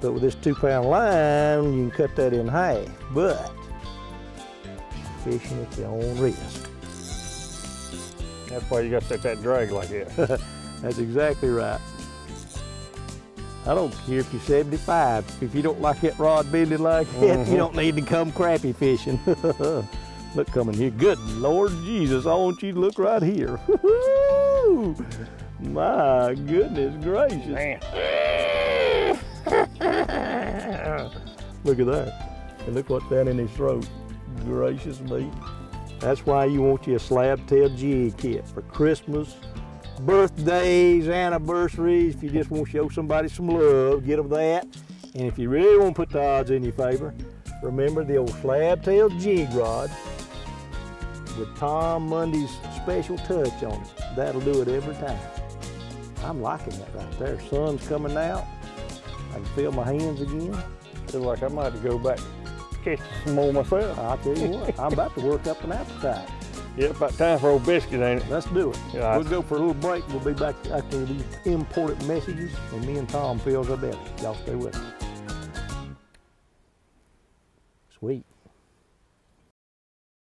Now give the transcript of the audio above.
But with this two pound line, you can cut that in half. But fishing at your own risk. That's why you got to set that drag like that. That's exactly right. I don't care if you're 75. If you don't like that rod bending like that, you mm-hmm. don't need to come crappie fishing. look coming here. Good Lord Jesus, I want you to look right here. My goodness gracious. Man. Look at that. And look what's down in his throat. Gracious me. That's why you want you a slab tail jig kit for Christmas, birthdays, anniversaries. If you just want to show somebody some love, get them that. And if you really want to put the odds in your favor, remember the old slab tail jig rod with Tom Mundy's special touch on it. That'll do it every time. I'm liking that right there. Sun's coming out. I can feel my hands again. Feel like I might have to go back catch some more myself. I'll tell you what, I'm about to work up an appetite. Yeah, about time for old biscuit, ain't it? Let's do it. Yeah, we'll go for a little break. We'll be back after these important messages, and me and Tom fills our belly. Y'all stay with us. Sweet.